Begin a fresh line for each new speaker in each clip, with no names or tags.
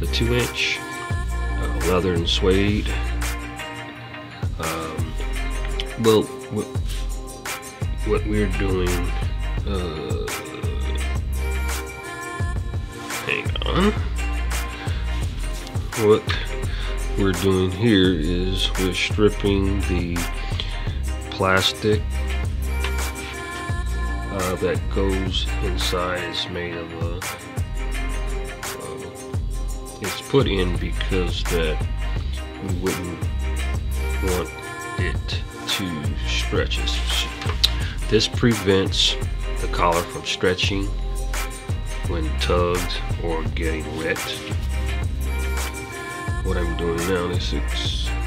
the two inch uh, leather and suede. Um, well, what, what we're doing, uh, hang on. What we're doing here is we're stripping the plastic uh, that goes inside. It's made of a. Put in because that we wouldn't want it to stretch. This prevents the collar from stretching when tugged or getting wet. What I'm doing now is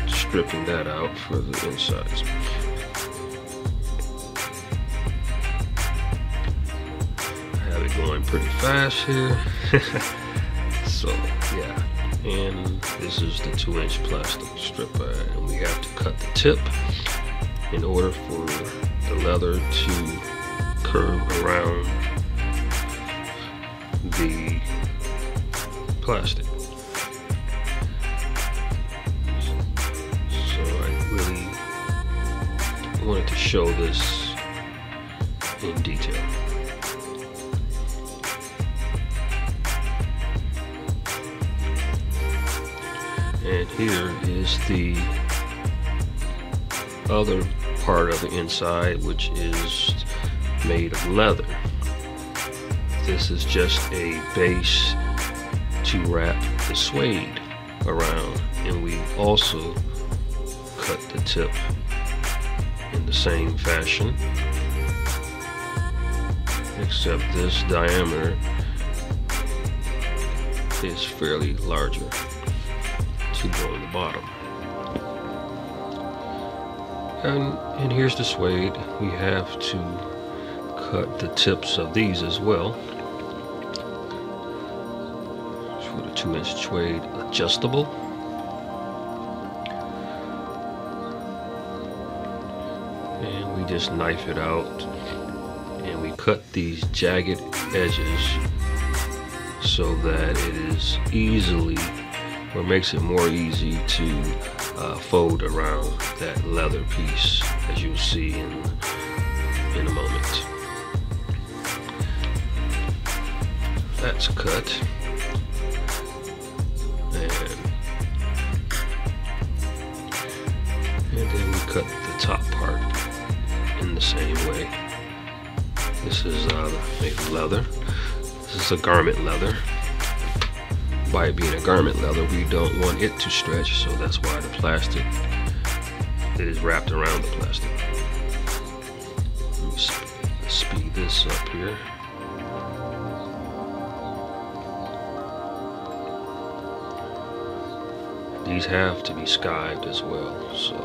stripping that out for the insides. I have it going pretty fast here. so yeah, and this is the two inch plastic strip and we have to cut the tip in order for the leather to curve around the plastic. So I really wanted to show this in detail. And here is the other part of the inside, which is made of leather. This is just a base to wrap the suede around. And we also cut the tip in the same fashion, except this diameter is fairly larger to go in the bottom. And, and here's the suede. We have to cut the tips of these as well. For the two inch suede adjustable. And we just knife it out and we cut these jagged edges so that it is easily or makes it more easy to uh, fold around that leather piece as you'll see in in a moment. That's cut. And then we cut the top part in the same way. This is uh, leather. This is a garment leather by it being a garment leather, we don't want it to stretch, so that's why the plastic is wrapped around the plastic. Let me speed this up here. These have to be skived as well, so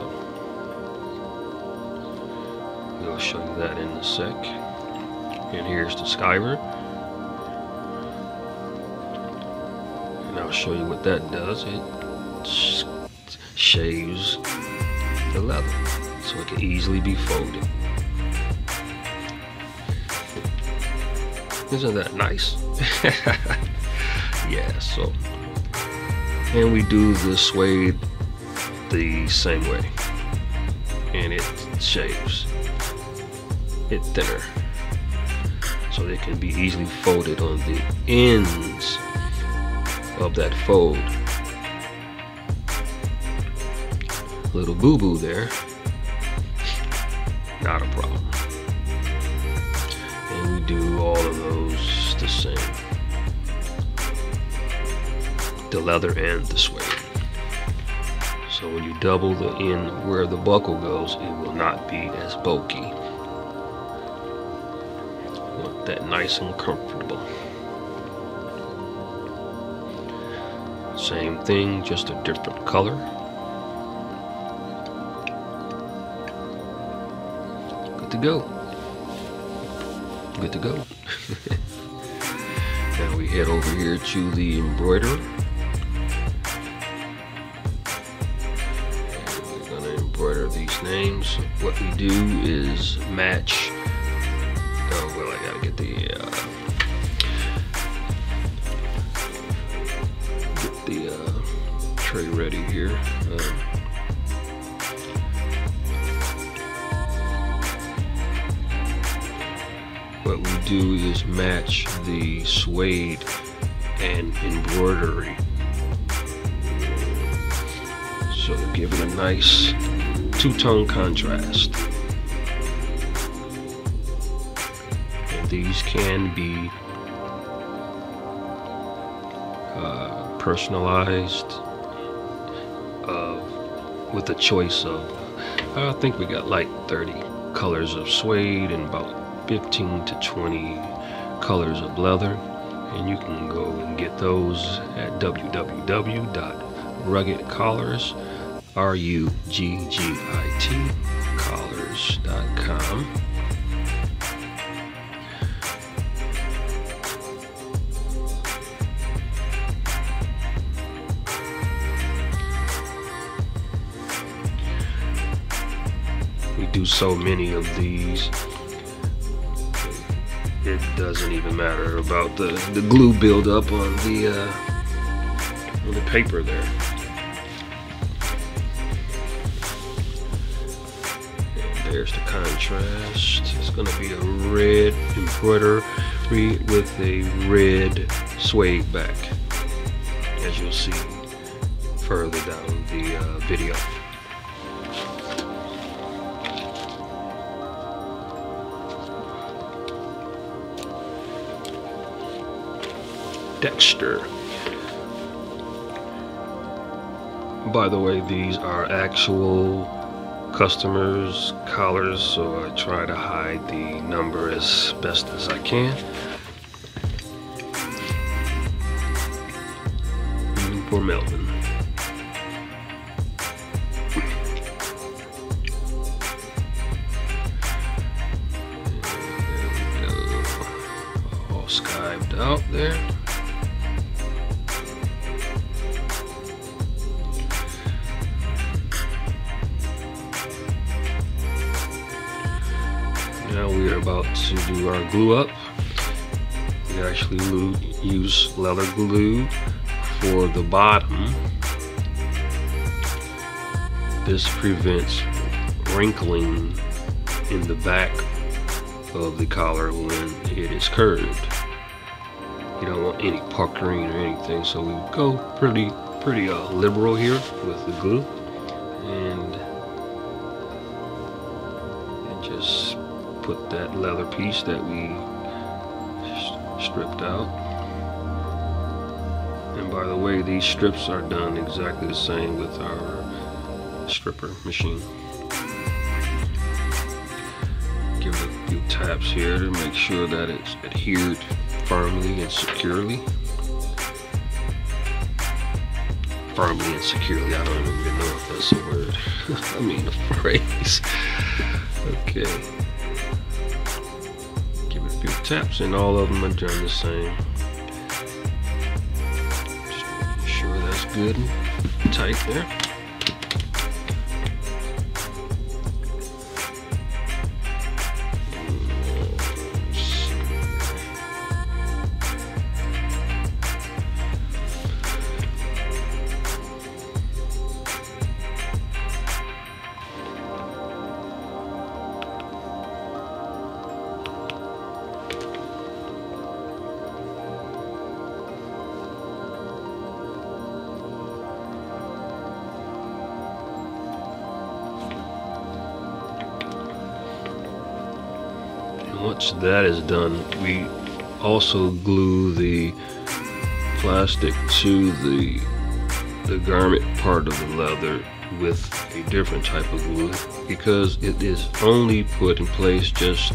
we'll show you that in a sec. And here's the skiver. I'll show you what that does. It sh shaves the leather so it can easily be folded. Isn't that nice? yeah, so. And we do the suede the same way. And it shaves it thinner. So it can be easily folded on the ends of that fold. Little boo-boo there. Not a problem. And we do all of those the same. The leather and the suede. So when you double the end where the buckle goes, it will not be as bulky. Want that nice and comfortable. Thing, just a different color. Good to go. Good to go. now we head over here to the embroiderer. We're gonna embroider these names. What we do is match. Oh well, I gotta get the. Uh, here. Uh, what we do is match the suede and embroidery so give it a nice two-tone contrast and these can be uh, personalized with a choice of I think we got like 30 colors of suede and about 15 to 20 colors of leather. And you can go and get those at www.ruggitcollars r-u-g-g-i-t collars.com so many of these it doesn't even matter about the, the glue buildup on the uh, on the paper there. There's the contrast. It's to be a red embroidery with a red suede back, as you'll see further down the uh, video. Dexter. By the way, these are actual customers' collars, so I try to hide the number as best as I can. For Melvin. Out there. Now we are about to do our glue up. We actually use leather glue for the bottom. This prevents wrinkling in the back of the collar when it is curved. You don't want any puckering or anything, so we go pretty pretty uh, liberal here with the glue put that leather piece that we stripped out. And by the way, these strips are done exactly the same with our stripper machine. Give it a few taps here to make sure that it's adhered firmly and securely. Firmly and securely, I don't even know if that's a word. I mean a phrase. Okay few taps and all of them are done the same. Just making sure that's good and tight there. Done, we also glue the plastic to the the garment part of the leather with a different type of glue because it is only put in place just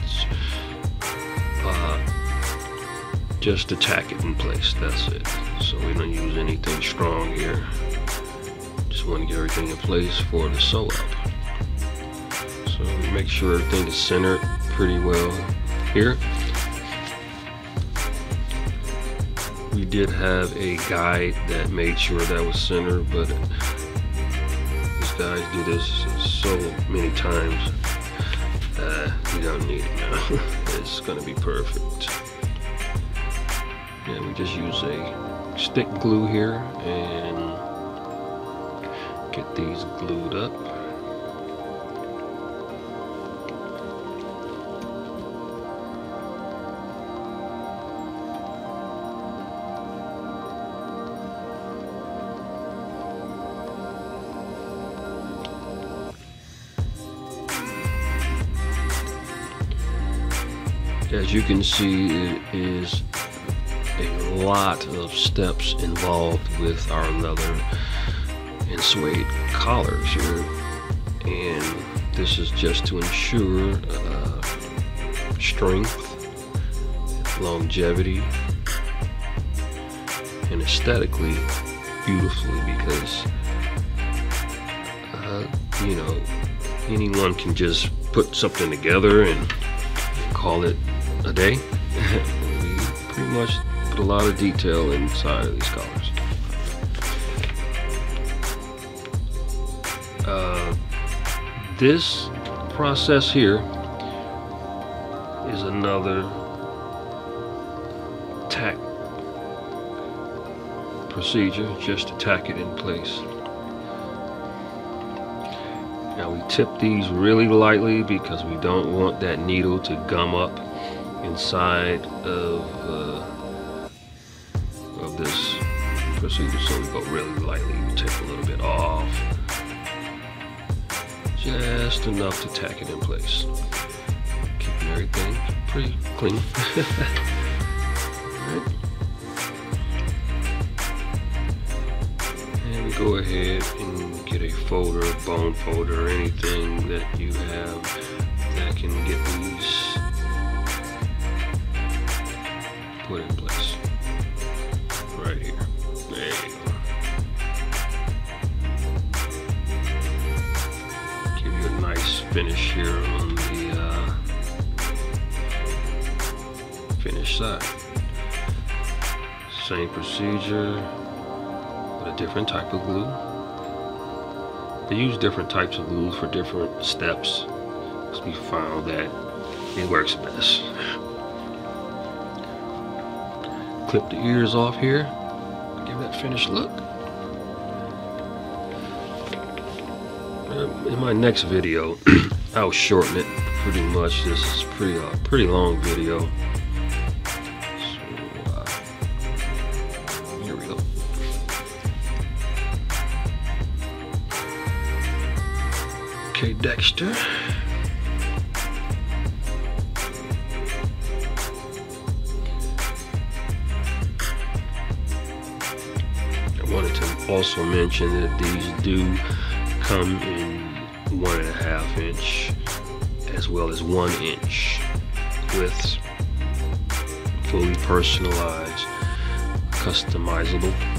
uh, just to tack it in place that's it. So we don't use anything strong here. Just want to get everything in place for the sew up so make sure everything is centered pretty well here. We did have a guide that made sure that was centered, but these guys do this so many times uh, you don't need it now. it's gonna be perfect. Yeah, we just use a stick glue here and get these glued up. As you can see, it is a lot of steps involved with our leather and suede collars here. And this is just to ensure uh, strength, longevity, and aesthetically beautifully because, uh, you know, anyone can just put something together and call it day. we pretty much put a lot of detail inside of these collars. Uh, this process here is another tack procedure just to tack it in place. Now we tip these really lightly because we don't want that needle to gum up inside of uh, of this procedure so we go really lightly. We take a little bit off. Just enough to tack it in place. Keeping everything pretty clean. Right. and we go ahead and get a folder bone folder anything that you have that can get put in place. Right here. There you go. Give you a nice finish here on the uh, finish side. Same procedure, but a different type of glue. They use different types of glue for different steps because we found that it works best clip the ears off here. Give that finished look. Uh, in my next video, I'll shorten it pretty much. This is pretty uh, pretty long video. Uh, here we go. Okay, Dexter. Also mention that these do come in one and a half inch as well as one inch with fully personalized customizable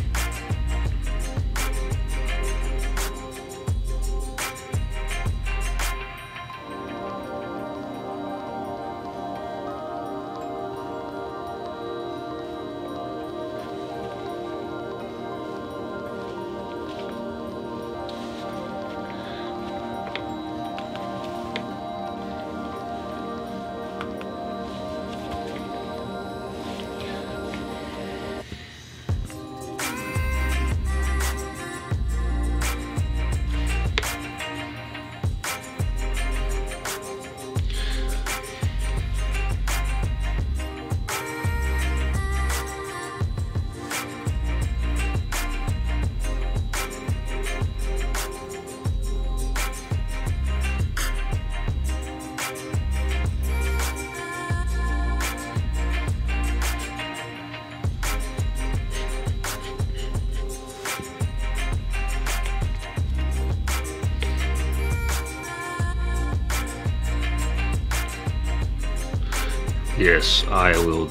yes I will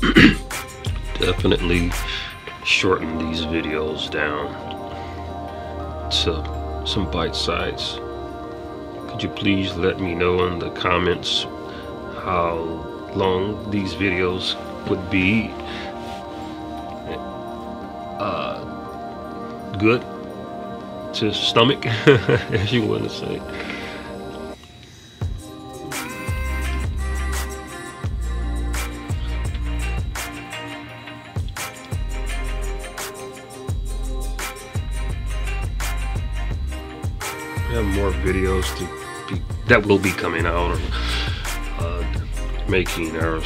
definitely shorten these videos down to some bite size. Could you please let me know in the comments how long these videos would be? Uh, good to stomach as you want to say videos to be, that will be coming out uh, making our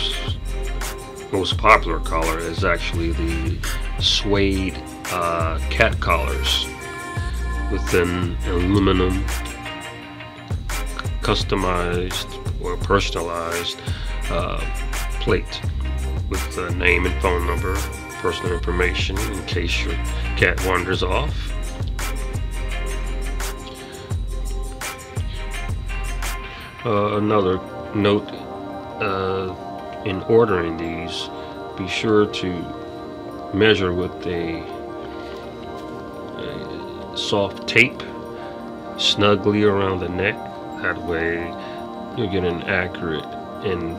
most popular collar is actually the suede uh, cat collars with an aluminum customized or personalized uh, plate with the name and phone number, personal information in case your cat wanders off. Uh, another note uh, in ordering these, be sure to measure with a, a soft tape snugly around the neck. That way you'll get an accurate and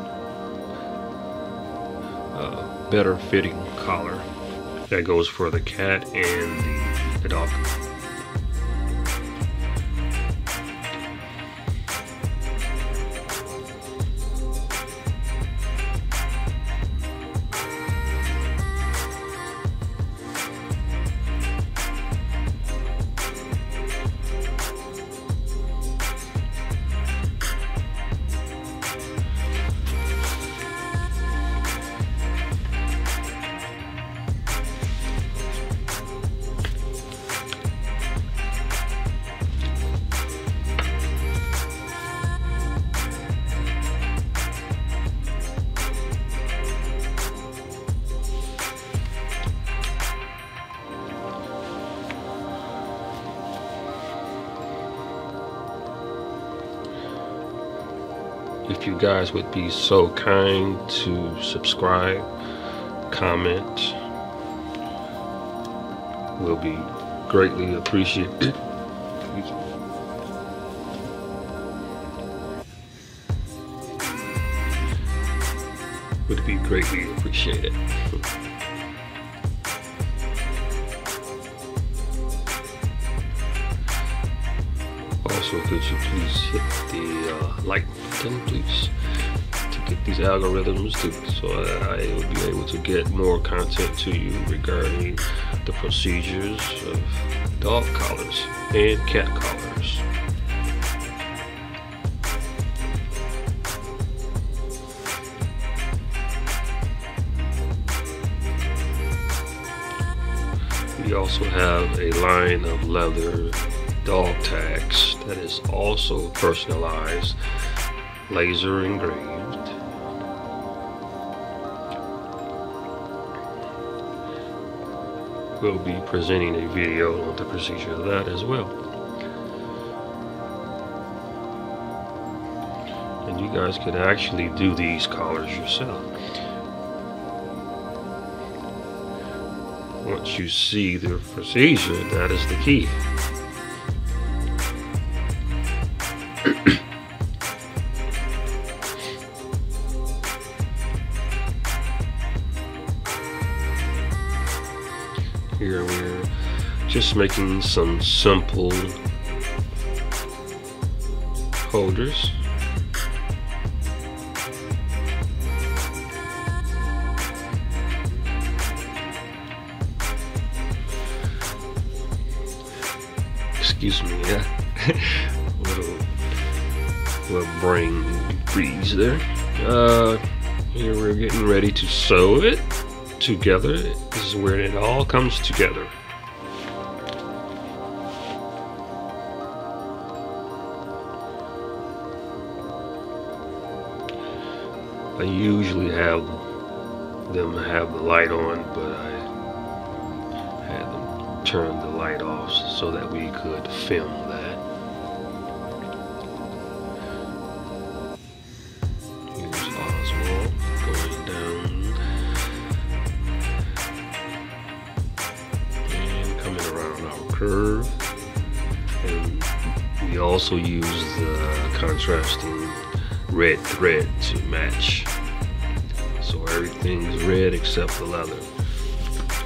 uh, better fitting collar that goes for the cat and the, the dog. You guys would be so kind to subscribe, comment, will be greatly appreciated. would be greatly appreciated. Also, could you please hit the uh, like button, please, these algorithms so that I will be able to get more content to you regarding the procedures of dog collars and cat collars. We also have a line of leather dog tags that is also personalized, laser engraved. We'll be presenting a video on the procedure of that as well. And you guys could actually do these collars yourself. once you see the procedure, that is the key. Here we're just making some simple holders. excuse me, yeah. little, little brain freeze there. Uh, here we're getting ready to sew it together. This is where it all comes together. I usually have them have the light on, but I had them turn the light off so that we could film also use the contrasting red thread to match. So everything's red except the leather.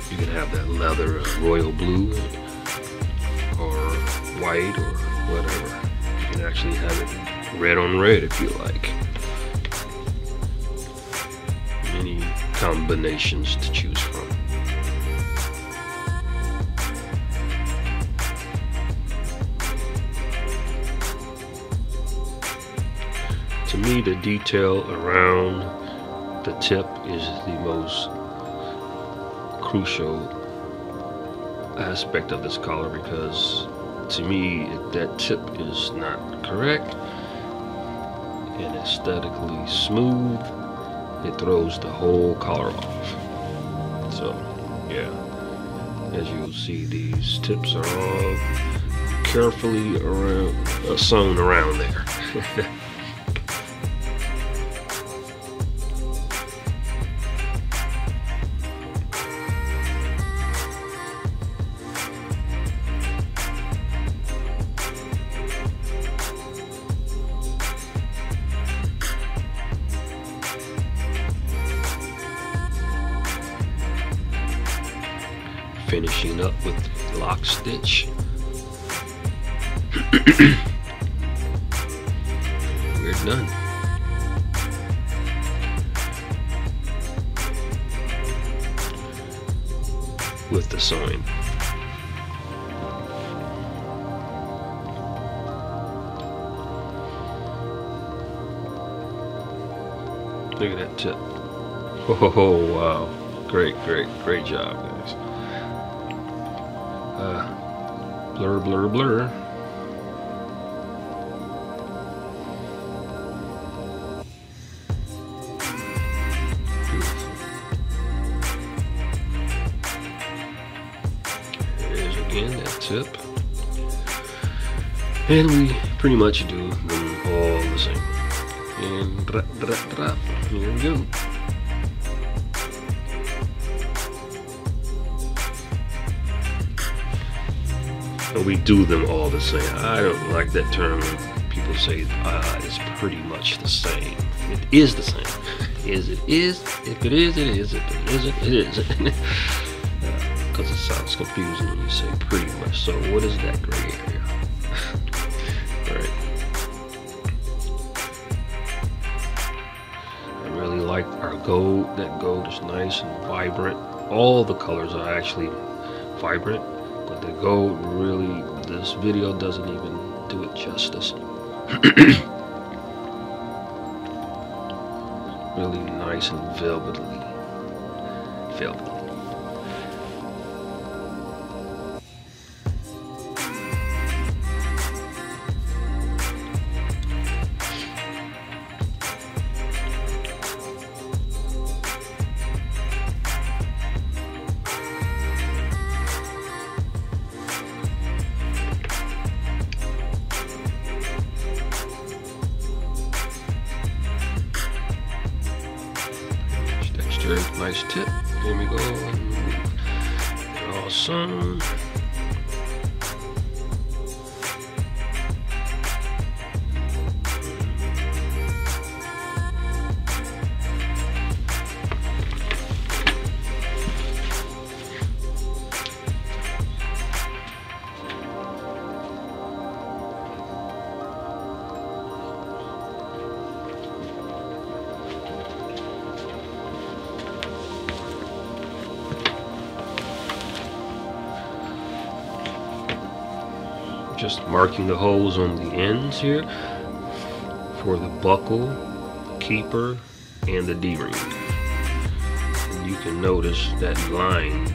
You can have that leather royal blue or white or whatever. You can actually have it red on red if you like. Many combinations to choose me the detail around the tip is the most crucial aspect of this collar because to me that tip is not correct. And aesthetically smooth it throws the whole collar off. So yeah. As you'll see these tips are all carefully around, uh, sewn around there We're done. With the sewing. Look at that tip. Oh, wow. Great, great, great job, guys. Uh, blur, blur, blur. And we pretty much do them all the same. And drop, drop, drop. Here we go. And we do them all the same. I don't like that term people say uh, it's pretty much the same. It is the same. Is it is? If it is, it is. If it isn't, it isn't. Because uh, it sounds confusing when you say pretty much. So what is that gray area? Gold. That gold is nice and vibrant. All the colors are actually vibrant but the gold really this video doesn't even do it justice really nice and velvety velvety nice tip. Here we go. Awesome. Marking the holes on the ends here for the buckle, keeper, and the D-ring. You can notice that line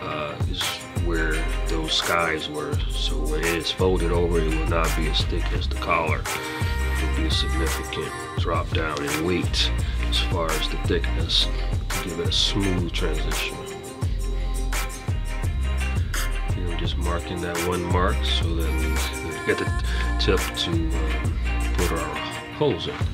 uh, is where those skives were. So when it is folded over, it will not be as thick as the collar. It will be a significant drop down in weight as far as the thickness give it a smooth transition. Marking that one mark so that we get the tip to um, put our holes in.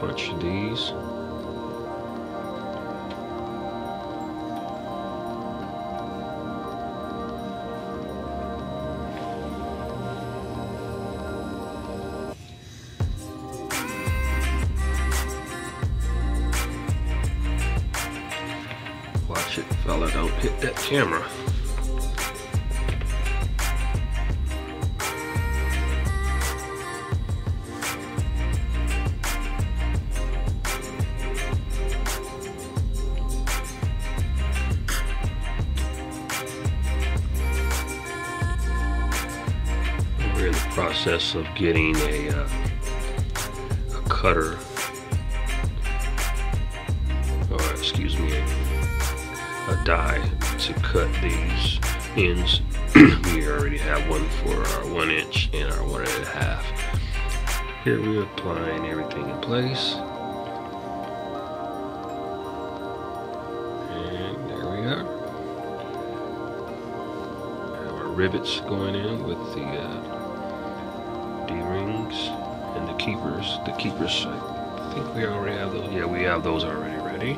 Punch these. Watch it, fella, don't hit that camera. Of getting a, uh, a cutter, or excuse me, a, a die to cut these ends. we already have one for our one inch and our one and a half. Here we're applying everything in place. And there we are. Our rivets going in with the uh, the keepers. The keepers, I think we already have those. Yeah, we have those already ready.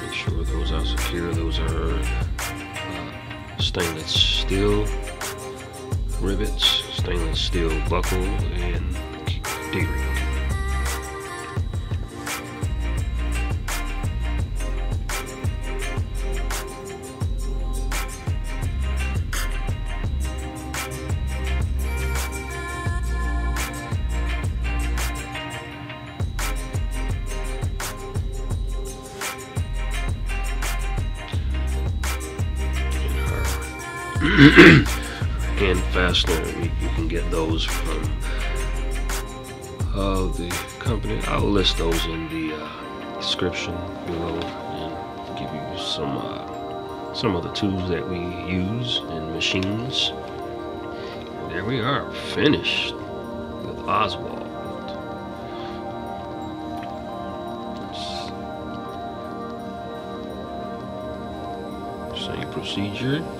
Make sure those are secure. Those are uh, stainless steel rivets, stainless steel buckle, and D-ring. Hand fastener. You, can get those from uh, the company. I'll list those in the uh, description below and give you some uh, some of the tools that we use and machines. And there we are, finished with Oswald. Same procedure.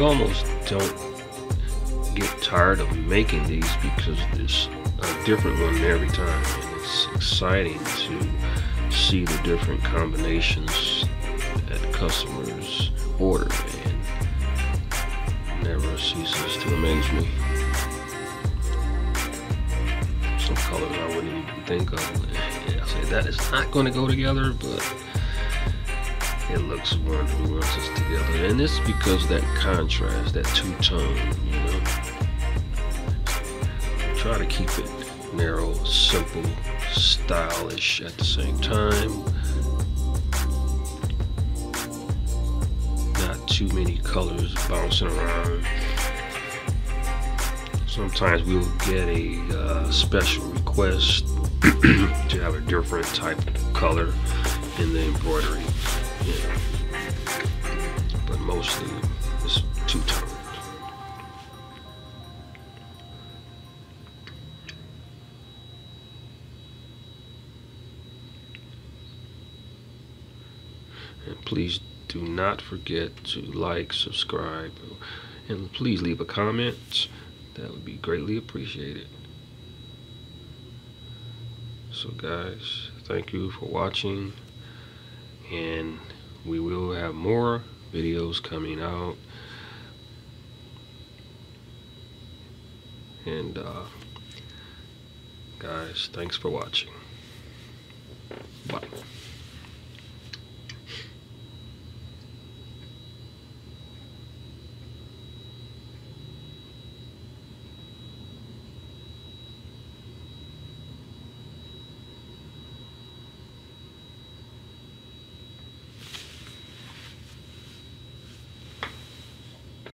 You almost don't get tired of making these because there's a different one every time. And it's exciting to see the different combinations that customers order and never ceases to amaze me. Some colors I wouldn't even think of. I say that is not going to go together but it looks wonderful once it's together. And it's is because that contrast, that two-tone, you know. Try to keep it narrow, simple, stylish at the same time. Not too many colors bouncing around. Sometimes we'll get a uh, special request to have a different type of color in the embroidery. Yeah. But mostly it's two tones. And please do not forget to like, subscribe, and please leave a comment. That would be greatly appreciated. So guys, thank you for watching and we will have more videos coming out. And uh, guys thanks for watching